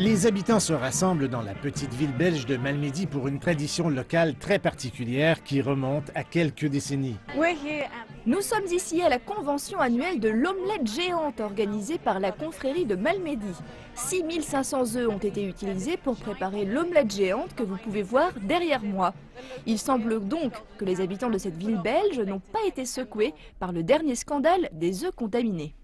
Les habitants se rassemblent dans la petite ville belge de Malmedy pour une tradition locale très particulière qui remonte à quelques décennies. Nous sommes ici à la convention annuelle de l'omelette géante organisée par la confrérie de Malmedy. 6500 œufs ont été utilisés pour préparer l'omelette géante que vous pouvez voir derrière moi. Il semble donc que les habitants de cette ville belge n'ont pas été secoués par le dernier scandale des œufs contaminés.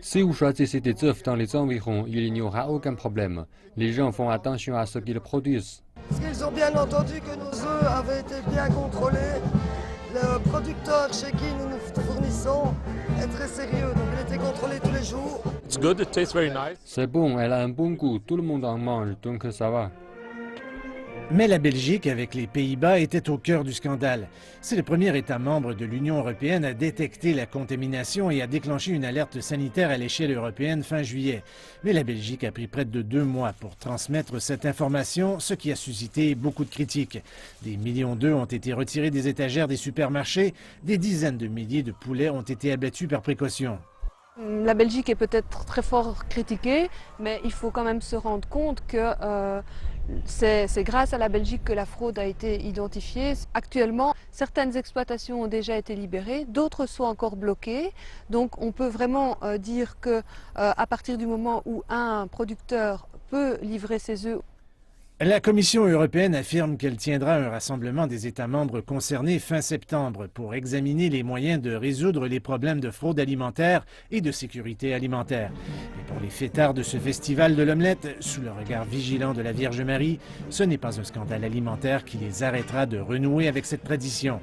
Si vous choisissez des œufs dans les environs, il n'y aura aucun problème. Les gens font attention à ce qu'ils produisent. Ils ont bien entendu que nos œufs avaient été bien contrôlés. Le producteur chez qui nous nous fournissons est très sérieux, donc il était contrôlé tous les jours. C'est bon, elle a un bon goût, tout le monde en mange, donc ça va. Mais la Belgique, avec les Pays-Bas, était au cœur du scandale. C'est le premier État membre de l'Union européenne à détecter la contamination et à déclencher une alerte sanitaire à l'échelle européenne fin juillet. Mais la Belgique a pris près de deux mois pour transmettre cette information, ce qui a suscité beaucoup de critiques. Des millions d'œufs ont été retirés des étagères des supermarchés, des dizaines de milliers de poulets ont été abattus par précaution. La Belgique est peut-être très fort critiquée, mais il faut quand même se rendre compte que euh, c'est grâce à la Belgique que la fraude a été identifiée. Actuellement, certaines exploitations ont déjà été libérées, d'autres sont encore bloquées. Donc on peut vraiment euh, dire que euh, à partir du moment où un producteur peut livrer ses œufs la Commission européenne affirme qu'elle tiendra un rassemblement des États membres concernés fin septembre pour examiner les moyens de résoudre les problèmes de fraude alimentaire et de sécurité alimentaire. Et pour les fêtards de ce festival de l'omelette, sous le regard vigilant de la Vierge Marie, ce n'est pas un scandale alimentaire qui les arrêtera de renouer avec cette tradition.